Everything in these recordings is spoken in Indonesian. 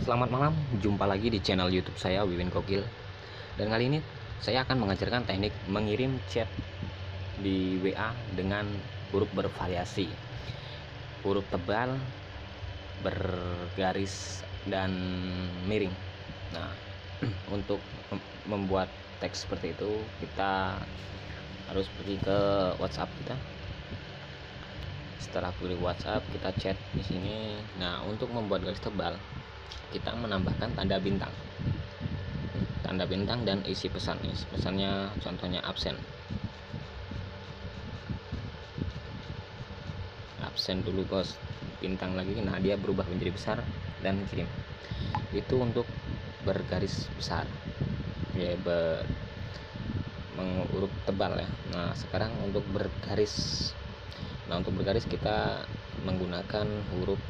Selamat malam, jumpa lagi di channel YouTube saya Wiwin Kokil. Dan kali ini saya akan mengajarkan teknik mengirim chat di WA dengan huruf bervariasi. Huruf tebal, bergaris dan miring. Nah, untuk membuat teks seperti itu kita harus pergi ke WhatsApp kita. Setelah pilih WhatsApp kita chat di sini. Nah untuk membuat garis tebal kita menambahkan tanda bintang. Tanda bintang dan isi pesan. Isi pesannya contohnya absen absen dulu bos. Bintang lagi nah dia berubah menjadi besar dan kirim. Itu untuk bergaris besar. Ya ber menguruk tebal ya. Nah sekarang untuk bergaris nah untuk bergaris kita menggunakan huruf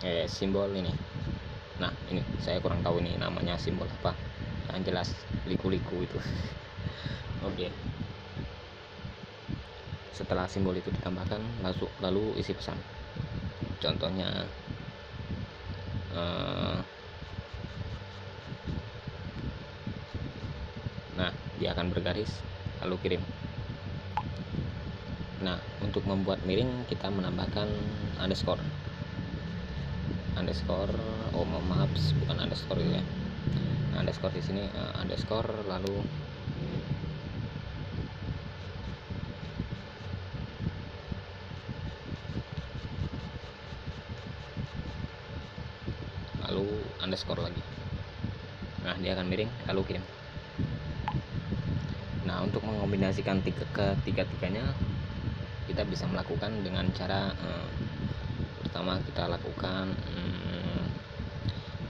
eh, simbol ini. Nah ini saya kurang tahu ini namanya simbol apa. Yang jelas liku-liku itu. Oke. okay. Setelah simbol itu ditambahkan lalu lalu isi pesan. Contohnya uh, nah dia akan bergaris lalu kirim. Nah untuk membuat miring kita menambahkan underscore. Underscore oh maaf bukan underscore ya. Underscore di sini uh, underscore lalu lalu underscore lagi. Nah dia akan miring. Lalu kirim. Nah untuk mengombinasikan tiga ketiga-tiganya kita bisa melakukan dengan cara uh, pertama kita lakukan um,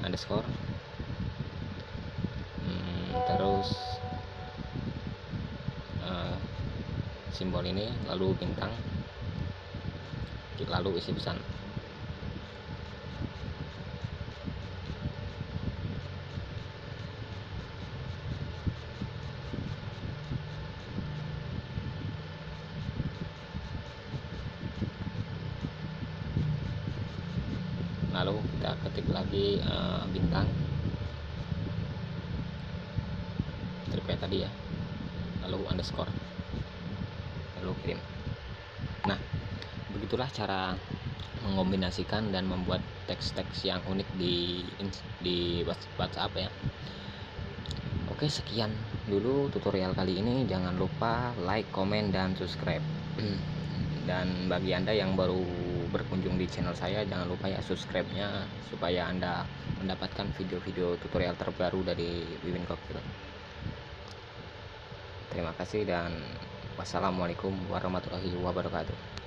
underscore. Um, terus uh, simbol ini lalu bintang. Lalu isi pesan lalu kita ketik lagi uh, bintang. Kayak tadi ya. Lalu underscore. Lalu kirim. Nah begitulah cara mengombinasikan dan membuat teks-teks yang unik di di WhatsApp ya. Oke sekian dulu tutorial kali ini. Jangan lupa like, komen, dan subscribe. Dan bagi anda yang baru berkunjung di channel saya jangan lupa ya subscribe-nya supaya anda mendapatkan video-video tutorial terbaru dari Wiwin Kokil terima kasih dan wassalamualaikum warahmatullahi wabarakatuh